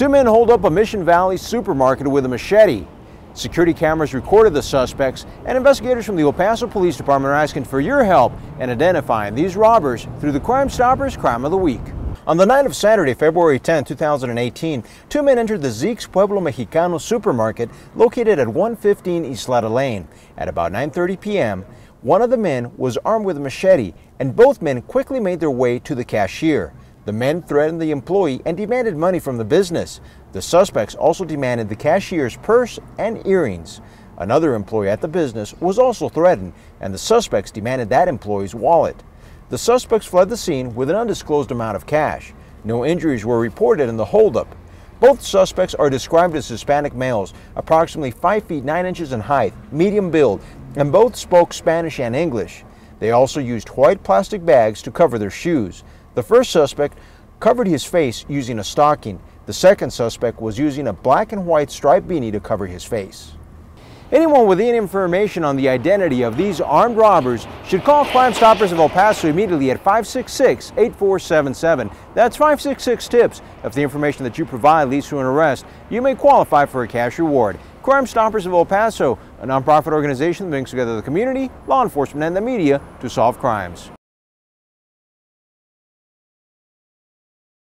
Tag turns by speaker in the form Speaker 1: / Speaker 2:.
Speaker 1: Two men hold up a Mission Valley supermarket with a machete. Security cameras recorded the suspects, and investigators from the El Paso Police Department are asking for your help in identifying these robbers through the Crime Stoppers Crime of the Week. On the night of Saturday, February 10, 2018, two men entered the Zeke's Pueblo Mexicano supermarket located at 115 Isleta Lane. At about 9.30 p.m., one of the men was armed with a machete, and both men quickly made their way to the cashier. The men threatened the employee and demanded money from the business. The suspects also demanded the cashier's purse and earrings. Another employee at the business was also threatened, and the suspects demanded that employee's wallet. The suspects fled the scene with an undisclosed amount of cash. No injuries were reported in the holdup. Both suspects are described as Hispanic males, approximately 5 feet 9 inches in height, medium build, and both spoke Spanish and English. They also used white plastic bags to cover their shoes. The first suspect covered his face using a stocking. The second suspect was using a black and white striped beanie to cover his face. Anyone with any information on the identity of these armed robbers should call Crime Stoppers of El Paso immediately at 566-8477. That's 566-TIPS. If the information that you provide leads to an arrest, you may qualify for a cash reward. Crime Stoppers of El Paso, a nonprofit organization that brings together the community, law enforcement, and the media to solve crimes.